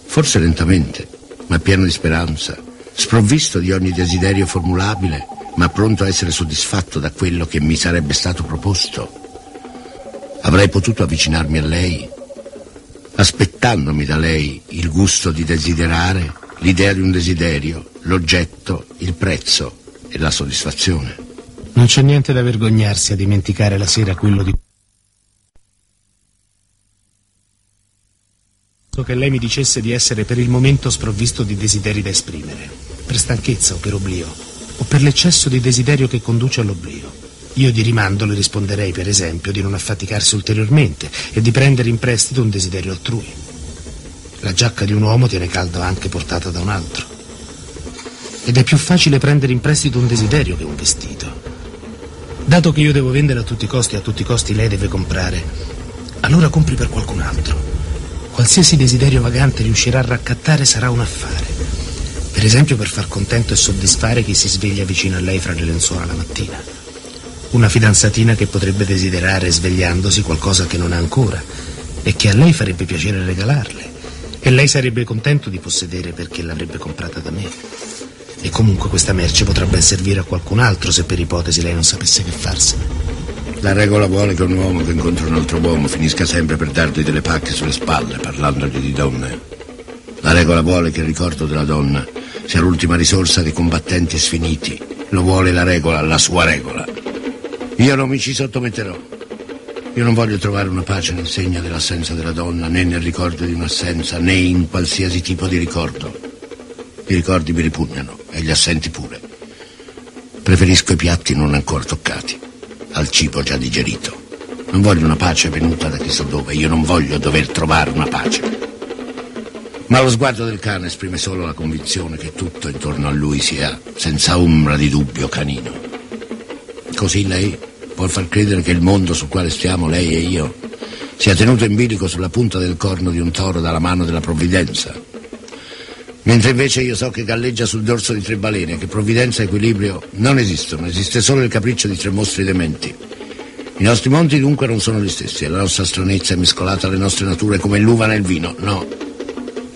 Forse lentamente, ma pieno di speranza, sprovvisto di ogni desiderio formulabile, ma pronto a essere soddisfatto da quello che mi sarebbe stato proposto. Avrei potuto avvicinarmi a lei, aspettandomi da lei il gusto di desiderare, l'idea di un desiderio, l'oggetto, il prezzo e la soddisfazione. Non c'è niente da vergognarsi a dimenticare la sera quello di... che lei mi dicesse di essere per il momento sprovvisto di desideri da esprimere, per stanchezza o per oblio, o per l'eccesso di desiderio che conduce all'oblio. Io di rimando le risponderei, per esempio, di non affaticarsi ulteriormente e di prendere in prestito un desiderio altrui. La giacca di un uomo tiene caldo anche portata da un altro. Ed è più facile prendere in prestito un desiderio che un vestito. Dato che io devo vendere a tutti i costi e a tutti i costi lei deve comprare, allora compri per qualcun altro. Qualsiasi desiderio vagante riuscirà a raccattare sarà un affare. Per esempio per far contento e soddisfare chi si sveglia vicino a lei fra le lenzuola la mattina. Una fidanzatina che potrebbe desiderare svegliandosi qualcosa che non ha ancora e che a lei farebbe piacere regalarle. E lei sarebbe contento di possedere perché l'avrebbe comprata da me. E comunque questa merce potrà ben servire a qualcun altro se per ipotesi lei non sapesse che farsene. La regola vuole che un uomo che incontra un altro uomo finisca sempre per dargli delle pacche sulle spalle, parlandogli di donne. La regola vuole che il ricordo della donna sia l'ultima risorsa dei combattenti sfiniti. Lo vuole la regola, la sua regola. Io non mi ci sottometterò. Io non voglio trovare una pace nel segno dell'assenza della donna, né nel ricordo di un'assenza, né in qualsiasi tipo di ricordo. I ricordi mi ripugnano e gli assenti pure. Preferisco i piatti non ancora toccati, al cibo già digerito. Non voglio una pace venuta da chissà dove, io non voglio dover trovare una pace. Ma lo sguardo del cane esprime solo la convinzione che tutto intorno a lui sia, senza ombra di dubbio, canino. Così lei vuol far credere che il mondo sul quale stiamo, lei e io, sia tenuto in bilico sulla punta del corno di un toro dalla mano della provvidenza. Mentre invece io so che galleggia sul dorso di tre balene, che provvidenza e equilibrio non esistono, esiste solo il capriccio di tre mostri dementi. I nostri monti dunque non sono gli stessi e la nostra stranezza è mescolata alle nostre nature come l'uva nel vino, no.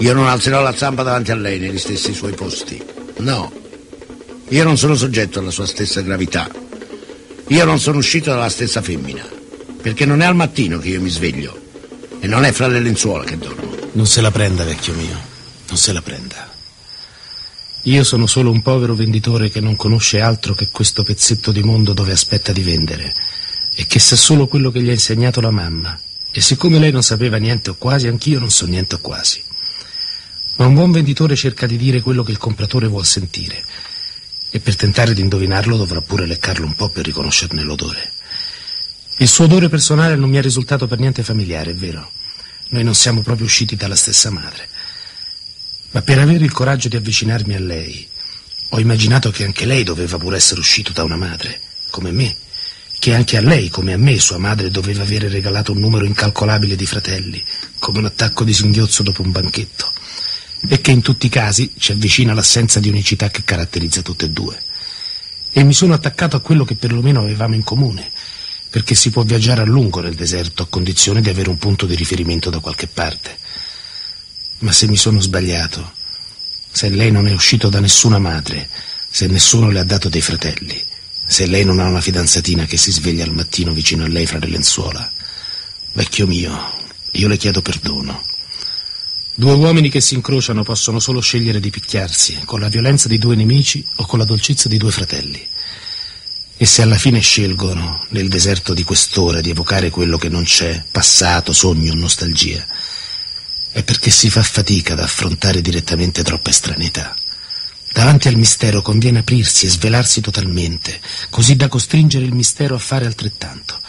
Io non alzerò la zampa davanti a lei negli stessi suoi posti. No. Io non sono soggetto alla sua stessa gravità. Io non sono uscito dalla stessa femmina. Perché non è al mattino che io mi sveglio. E non è fra le lenzuola che dormo. Non se la prenda, vecchio mio. Non se la prenda. Io sono solo un povero venditore che non conosce altro che questo pezzetto di mondo dove aspetta di vendere e che sa solo quello che gli ha insegnato la mamma. E siccome lei non sapeva niente o quasi, anch'io non so niente o quasi. Ma un buon venditore cerca di dire quello che il compratore vuol sentire. E per tentare di indovinarlo dovrà pure leccarlo un po' per riconoscerne l'odore. Il suo odore personale non mi è risultato per niente familiare, è vero. Noi non siamo proprio usciti dalla stessa madre. Ma per avere il coraggio di avvicinarmi a lei, ho immaginato che anche lei doveva pure essere uscito da una madre, come me, che anche a lei, come a me, sua madre doveva avere regalato un numero incalcolabile di fratelli, come un attacco di singhiozzo dopo un banchetto e che in tutti i casi ci avvicina l'assenza di unicità che caratterizza tutte e due. E mi sono attaccato a quello che perlomeno avevamo in comune, perché si può viaggiare a lungo nel deserto a condizione di avere un punto di riferimento da qualche parte. Ma se mi sono sbagliato, se lei non è uscito da nessuna madre, se nessuno le ha dato dei fratelli, se lei non ha una fidanzatina che si sveglia al mattino vicino a lei fra le lenzuola, vecchio mio, io le chiedo perdono. Due uomini che si incrociano possono solo scegliere di picchiarsi, con la violenza di due nemici o con la dolcezza di due fratelli. E se alla fine scelgono, nel deserto di quest'ora, di evocare quello che non c'è, passato, sogno, nostalgia, è perché si fa fatica ad affrontare direttamente troppa estraneità. Davanti al mistero conviene aprirsi e svelarsi totalmente, così da costringere il mistero a fare altrettanto.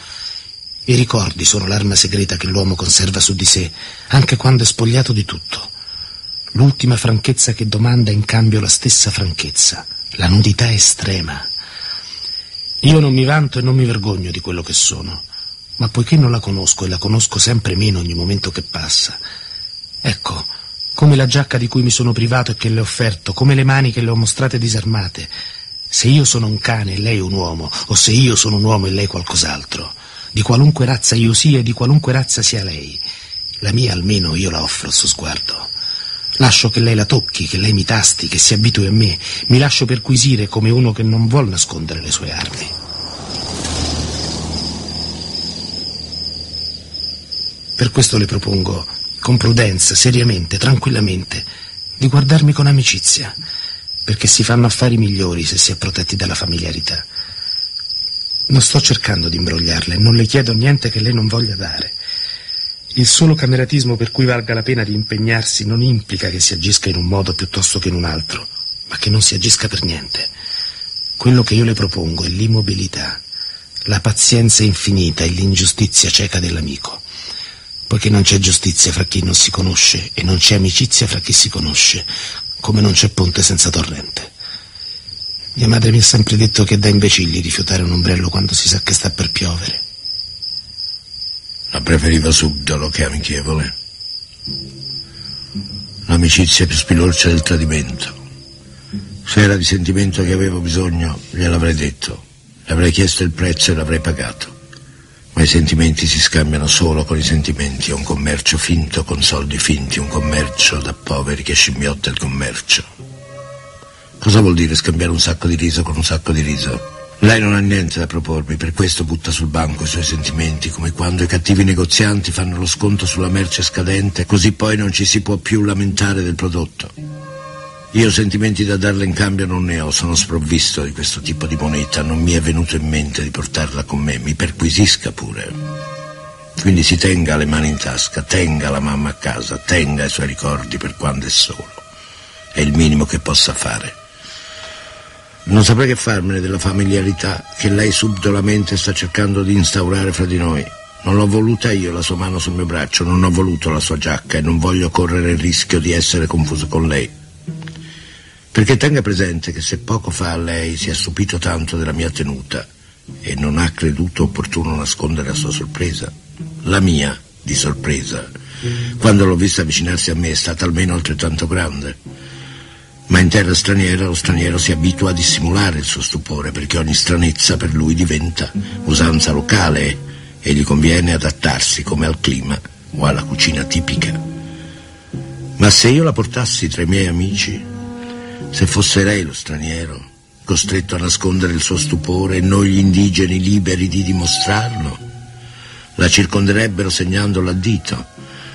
I ricordi sono l'arma segreta che l'uomo conserva su di sé, anche quando è spogliato di tutto. L'ultima franchezza che domanda in cambio la stessa franchezza, la nudità estrema. Io non mi vanto e non mi vergogno di quello che sono, ma poiché non la conosco e la conosco sempre meno ogni momento che passa, ecco, come la giacca di cui mi sono privato e che le ho offerto, come le mani che le ho mostrate disarmate, se io sono un cane e lei un uomo, o se io sono un uomo e lei qualcos'altro, di qualunque razza io sia e di qualunque razza sia lei. La mia almeno io la offro al suo sguardo. Lascio che lei la tocchi, che lei mi tasti, che si abitui a me. Mi lascio perquisire come uno che non vuol nascondere le sue armi. Per questo le propongo, con prudenza, seriamente, tranquillamente, di guardarmi con amicizia, perché si fanno affari migliori se si è protetti dalla familiarità. Non sto cercando di imbrogliarle, non le chiedo niente che lei non voglia dare. Il solo cameratismo per cui valga la pena di impegnarsi non implica che si agisca in un modo piuttosto che in un altro, ma che non si agisca per niente. Quello che io le propongo è l'immobilità, la pazienza infinita e l'ingiustizia cieca dell'amico. Poiché non c'è giustizia fra chi non si conosce e non c'è amicizia fra chi si conosce, come non c'è ponte senza torrente. Mia madre mi ha sempre detto che è da imbecilli rifiutare un ombrello quando si sa che sta per piovere. La preferiva subdolo che amichevole. L'amicizia più spilorcia del tradimento. Se era di sentimento che avevo bisogno, gliel'avrei detto. Le avrei chiesto il prezzo e l'avrei pagato. Ma i sentimenti si scambiano solo con i sentimenti. È un commercio finto con soldi finti, un commercio da poveri che scimmiotta il commercio. Cosa vuol dire scambiare un sacco di riso con un sacco di riso? Lei non ha niente da propormi, per questo butta sul banco i suoi sentimenti, come quando i cattivi negozianti fanno lo sconto sulla merce scadente, così poi non ci si può più lamentare del prodotto. Io sentimenti da darle in cambio non ne ho, sono sprovvisto di questo tipo di moneta, non mi è venuto in mente di portarla con me, mi perquisisca pure. Quindi si tenga le mani in tasca, tenga la mamma a casa, tenga i suoi ricordi per quando è solo. È il minimo che possa fare. Non saprei che farmene della familiarità che lei subdolamente sta cercando di instaurare fra di noi. Non l'ho voluta io la sua mano sul mio braccio, non ho voluto la sua giacca e non voglio correre il rischio di essere confuso con lei. Perché tenga presente che se poco fa lei si è stupito tanto della mia tenuta e non ha creduto opportuno nascondere la sua sorpresa, la mia di sorpresa, quando l'ho vista avvicinarsi a me è stata almeno altrettanto grande. Ma in terra straniera lo straniero si abitua a dissimulare il suo stupore perché ogni stranezza per lui diventa usanza locale e gli conviene adattarsi come al clima o alla cucina tipica. Ma se io la portassi tra i miei amici, se fosse lei lo straniero, costretto a nascondere il suo stupore e non gli indigeni liberi di dimostrarlo, la circonderebbero segnandola a dito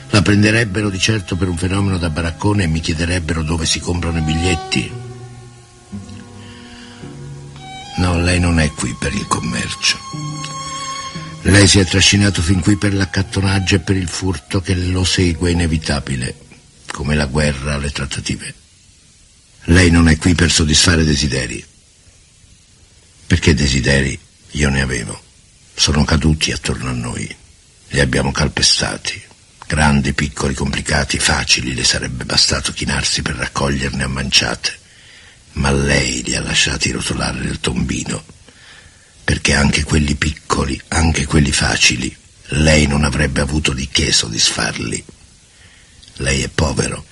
la prenderebbero di certo per un fenomeno da baraccone e mi chiederebbero dove si comprano i biglietti. No, lei non è qui per il commercio. Lei si è trascinato fin qui per l'accattonaggio e per il furto che lo segue inevitabile, come la guerra alle trattative. Lei non è qui per soddisfare desideri. Perché desideri io ne avevo. Sono caduti attorno a noi. Li abbiamo calpestati, Grandi, piccoli, complicati, facili, le sarebbe bastato chinarsi per raccoglierne a manciate. Ma lei li ha lasciati rotolare nel tombino, perché anche quelli piccoli, anche quelli facili, lei non avrebbe avuto di che soddisfarli. Lei è povero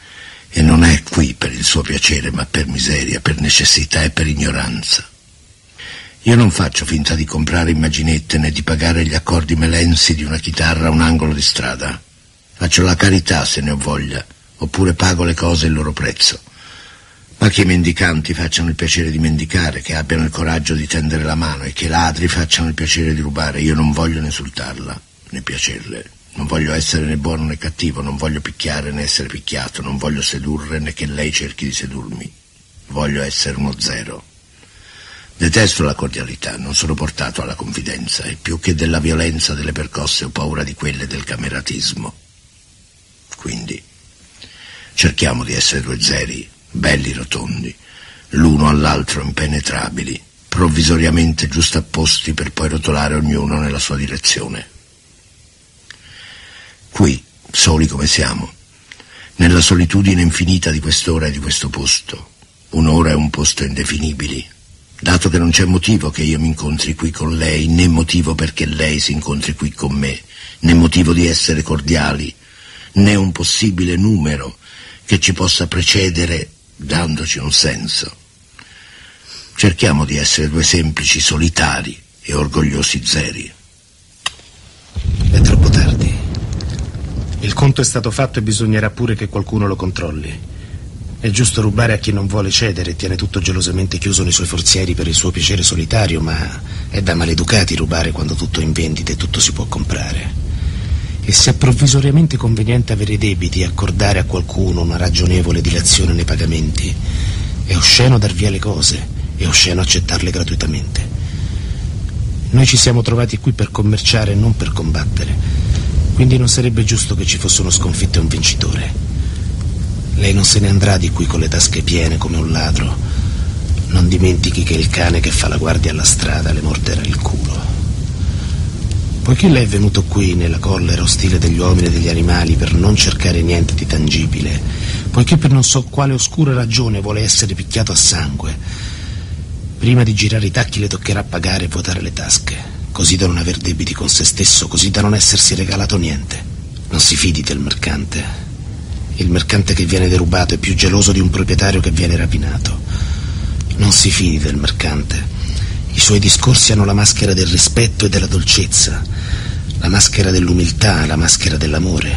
e non è qui per il suo piacere, ma per miseria, per necessità e per ignoranza. Io non faccio finta di comprare immaginette né di pagare gli accordi melensi di una chitarra a un angolo di strada. Faccio la carità se ne ho voglia, oppure pago le cose il loro prezzo. Ma che i mendicanti facciano il piacere di mendicare, che abbiano il coraggio di tendere la mano e che i ladri facciano il piacere di rubare, io non voglio né insultarla, né piacerle. Non voglio essere né buono né cattivo, non voglio picchiare né essere picchiato, non voglio sedurre né che lei cerchi di sedurmi. Voglio essere uno zero. Detesto la cordialità, non sono portato alla confidenza e più che della violenza delle percosse ho paura di quelle del cameratismo. Quindi cerchiamo di essere due zeri, belli rotondi, l'uno all'altro impenetrabili, provvisoriamente giustapposti per poi rotolare ognuno nella sua direzione. Qui, soli come siamo, nella solitudine infinita di quest'ora e di questo posto, un'ora e un posto indefinibili, dato che non c'è motivo che io mi incontri qui con lei, né motivo perché lei si incontri qui con me, né motivo di essere cordiali, né un possibile numero che ci possa precedere dandoci un senso. Cerchiamo di essere due semplici solitari e orgogliosi zeri. È troppo tardi. Il conto è stato fatto e bisognerà pure che qualcuno lo controlli. È giusto rubare a chi non vuole cedere e tiene tutto gelosamente chiuso nei suoi forzieri per il suo piacere solitario, ma è da maleducati rubare quando tutto è in vendita e tutto si può comprare e se è provvisoriamente conveniente avere debiti e accordare a qualcuno una ragionevole dilazione nei pagamenti, è osceno dar via le cose, è osceno accettarle gratuitamente. Noi ci siamo trovati qui per commerciare e non per combattere, quindi non sarebbe giusto che ci fosse uno sconfitto e un vincitore. Lei non se ne andrà di qui con le tasche piene come un ladro. Non dimentichi che il cane che fa la guardia alla strada le morderà il culo. Poiché lei è venuto qui nella collera ostile degli uomini e degli animali per non cercare niente di tangibile, poiché per non so quale oscura ragione vuole essere picchiato a sangue, prima di girare i tacchi le toccherà pagare e vuotare le tasche, così da non aver debiti con se stesso, così da non essersi regalato niente. Non si fidi del mercante. Il mercante che viene derubato è più geloso di un proprietario che viene rapinato. Non si fidi del mercante. I suoi discorsi hanno la maschera del rispetto e della dolcezza, la maschera dell'umiltà, la maschera dell'amore,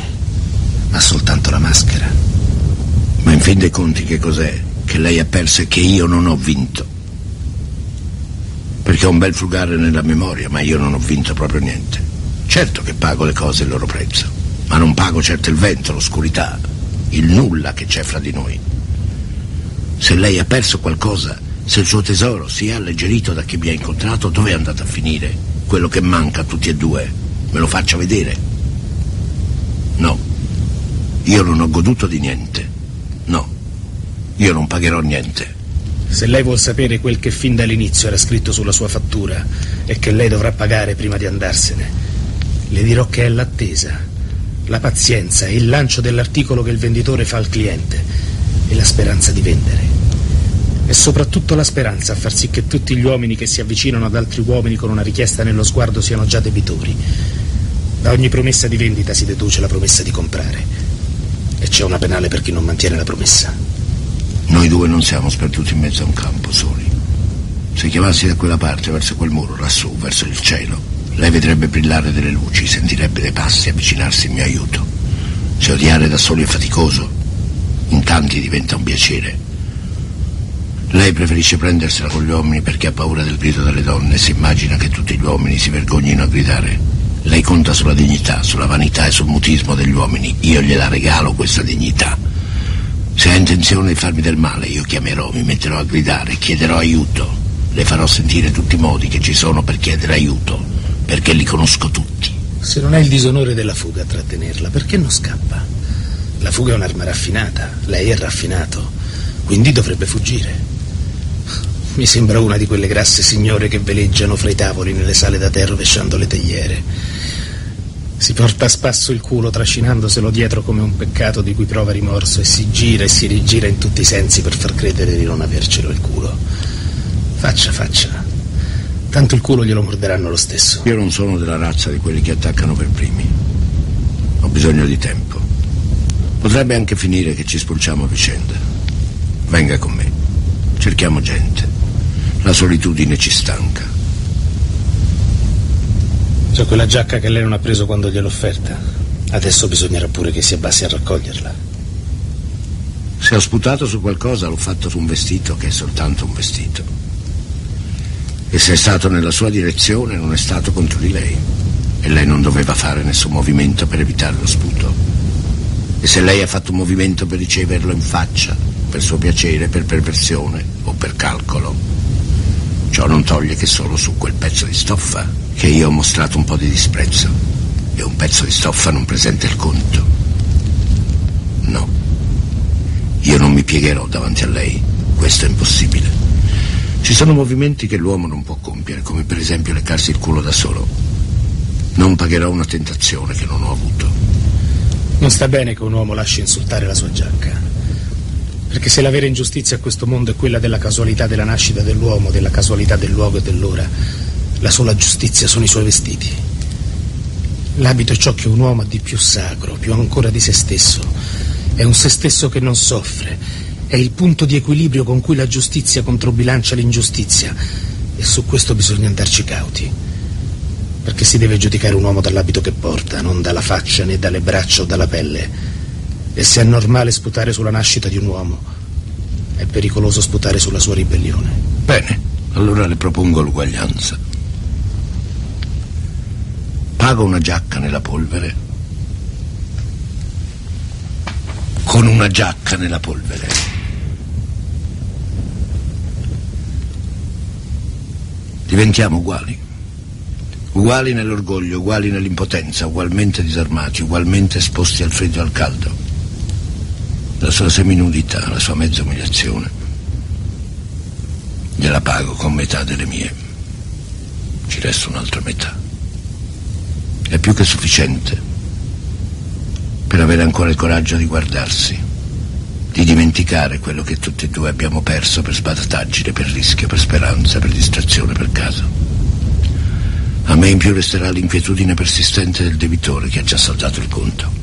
ma soltanto la maschera. Ma in fin dei conti che cos'è? Che lei ha perso e che io non ho vinto. Perché ho un bel frugare nella memoria, ma io non ho vinto proprio niente. Certo che pago le cose il loro prezzo, ma non pago certo il vento, l'oscurità, il nulla che c'è fra di noi. Se lei ha perso qualcosa, se il suo tesoro si è alleggerito da chi mi ha incontrato, dove è andato a finire? Quello che manca a tutti e due, me lo faccia vedere. No, io non ho goduto di niente. No, io non pagherò niente. Se lei vuol sapere quel che fin dall'inizio era scritto sulla sua fattura e che lei dovrà pagare prima di andarsene, le dirò che è l'attesa, la pazienza e il lancio dell'articolo che il venditore fa al cliente e la speranza di vendere. E soprattutto la speranza a far sì che tutti gli uomini che si avvicinano ad altri uomini con una richiesta nello sguardo siano già debitori. Da ogni promessa di vendita si deduce la promessa di comprare. E c'è una penale per chi non mantiene la promessa. Noi due non siamo sperduti in mezzo a un campo soli. Se chiamassi da quella parte, verso quel muro, lassù, verso il cielo, lei vedrebbe brillare delle luci, sentirebbe dei passi avvicinarsi in mio aiuto. Se odiare da soli è faticoso, in tanti diventa un piacere. Lei preferisce prendersela con gli uomini perché ha paura del grido delle donne e si immagina che tutti gli uomini si vergognino a gridare. Lei conta sulla dignità, sulla vanità e sul mutismo degli uomini. Io gliela regalo questa dignità. Se ha intenzione di farmi del male, io chiamerò, mi metterò a gridare, chiederò aiuto. Le farò sentire tutti i modi che ci sono per chiedere aiuto, perché li conosco tutti. Se non è il disonore della fuga a trattenerla, perché non scappa? La fuga è un'arma raffinata, lei è raffinato, quindi dovrebbe fuggire. Mi sembra una di quelle grasse signore che veleggiano fra i tavoli nelle sale da tè rovesciando le tegliere. Si porta a spasso il culo trascinandoselo dietro come un peccato di cui prova rimorso e si gira e si rigira in tutti i sensi per far credere di non avercelo il culo. Faccia, faccia. Tanto il culo glielo morderanno lo stesso. Io non sono della razza di quelli che attaccano per primi. Ho bisogno di tempo. Potrebbe anche finire che ci spulciamo a vicenda. Venga con me. Cerchiamo gente. La solitudine ci stanca. C'è quella giacca che lei non ha preso quando gliel'ho offerta. Adesso bisognerà pure che si abbassi a raccoglierla. Se ho sputato su qualcosa l'ho fatto su un vestito che è soltanto un vestito. E se è stato nella sua direzione non è stato contro di lei. E lei non doveva fare nessun movimento per evitare lo sputo. E se lei ha fatto un movimento per riceverlo in faccia, per suo piacere, per perversione o per calcolo, ciò non toglie che solo su quel pezzo di stoffa che io ho mostrato un po' di disprezzo. E un pezzo di stoffa non presenta il conto. No. Io non mi piegherò davanti a lei. Questo è impossibile. Ci sono movimenti che l'uomo non può compiere, come per esempio leccarsi il culo da solo. Non pagherò una tentazione che non ho avuto. Non sta bene che un uomo lasci insultare la sua giacca. Perché se la vera ingiustizia a questo mondo è quella della casualità della nascita dell'uomo, della casualità del luogo e dell'ora, la sola giustizia sono i suoi vestiti. L'abito è ciò che un uomo ha di più sacro, più ancora di se stesso. È un se stesso che non soffre. È il punto di equilibrio con cui la giustizia controbilancia l'ingiustizia. E su questo bisogna andarci cauti. Perché si deve giudicare un uomo dall'abito che porta, non dalla faccia né dalle braccia o dalla pelle. E se è normale sputare sulla nascita di un uomo, è pericoloso sputare sulla sua ribellione. Bene, allora le propongo l'uguaglianza. Pago una giacca nella polvere con una giacca nella polvere. Diventiamo uguali. Uguali nell'orgoglio, uguali nell'impotenza, ugualmente disarmati, ugualmente esposti al freddo e al caldo. La sua seminudità, la sua mezza umiliazione, gliela pago con metà delle mie. Ci resta un'altra metà. È più che sufficiente per avere ancora il coraggio di guardarsi, di dimenticare quello che tutti e due abbiamo perso per sbadataggine, per rischio, per speranza, per distrazione, per caso. A me in più resterà l'inquietudine persistente del debitore che ha già saldato il conto.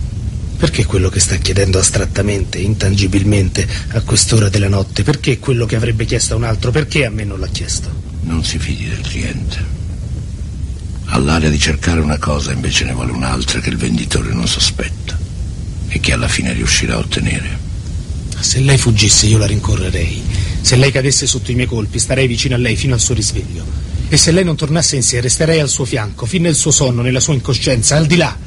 Perché quello che sta chiedendo astrattamente, intangibilmente, a quest'ora della notte? Perché quello che avrebbe chiesto a un altro? Perché a me non l'ha chiesto? Non si fidi del cliente. Ha l'aria di cercare una cosa, invece ne vuole un'altra che il venditore non sospetta e che alla fine riuscirà a ottenere. Se lei fuggisse io la rincorrerei. Se lei cadesse sotto i miei colpi starei vicino a lei fino al suo risveglio. E se lei non tornasse in sé, resterei al suo fianco, fin nel suo sonno, nella sua incoscienza, al di là.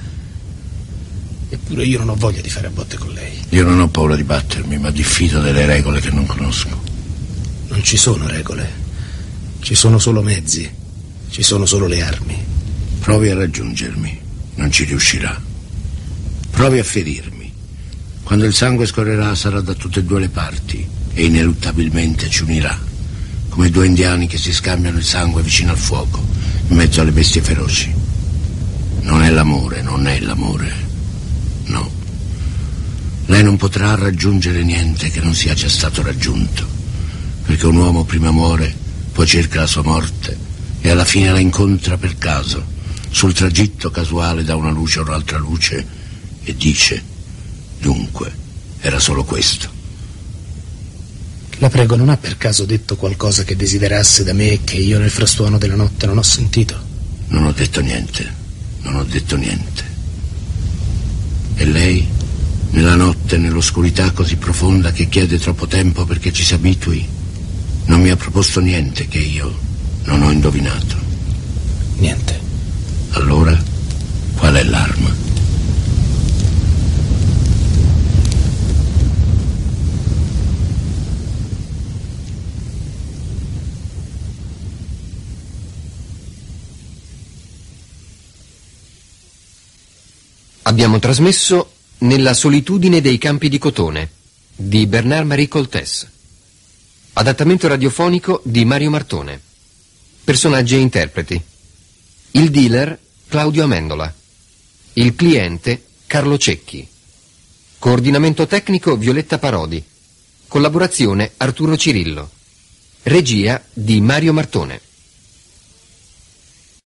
Eppure io non ho voglia di fare a botte con lei. Io non ho paura di battermi, ma diffido delle regole che non conosco. Non ci sono regole. Ci sono solo mezzi. Ci sono solo le armi. Provi a raggiungermi. Non ci riuscirà. Provi a ferirmi. Quando il sangue scorrerà sarà da tutte e due le parti e ineluttabilmente ci unirà. Come due indiani che si scambiano il sangue vicino al fuoco, in mezzo alle bestie feroci. Non è l'amore, non è l'amore. Lei non potrà raggiungere niente che non sia già stato raggiunto, perché un uomo prima muore, poi cerca la sua morte e alla fine la incontra per caso, sul tragitto casuale da una luce o un'altra luce e dice, dunque, era solo questo. La prego, non ha per caso detto qualcosa che desiderasse da me e che io nel frastuono della notte non ho sentito? Non ho detto niente, non ho detto niente. E lei? Nella notte, nell'oscurità così profonda che chiede troppo tempo perché ci si abitui, non mi ha proposto niente che io non ho indovinato. Niente. Allora, qual è l'arma? Abbiamo trasmesso nella solitudine dei campi di cotone di Bernard-Marie Coltès. Adattamento radiofonico di Mario Martone. Personaggi e interpreti. Il dealer Claudio Amendola. Il cliente Carlo Cecchi. Coordinamento tecnico Violetta Parodi. Collaborazione Arturo Cirillo. Regia di Mario Martone.